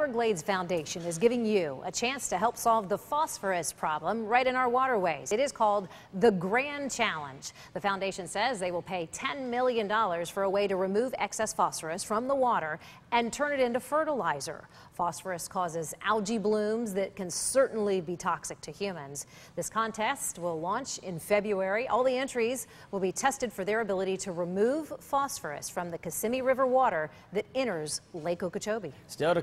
Everglades Foundation is giving you a chance to help solve the phosphorus problem right in our waterways. It is called the Grand Challenge. The foundation says they will pay $10 million for a way to remove excess phosphorus from the water and turn it into fertilizer. Phosphorus causes algae blooms that can certainly be toxic to humans. This contest will launch in February. All the entries will be tested for their ability to remove phosphorus from the Kissimmee River water that enters Lake Okeechobee. Still to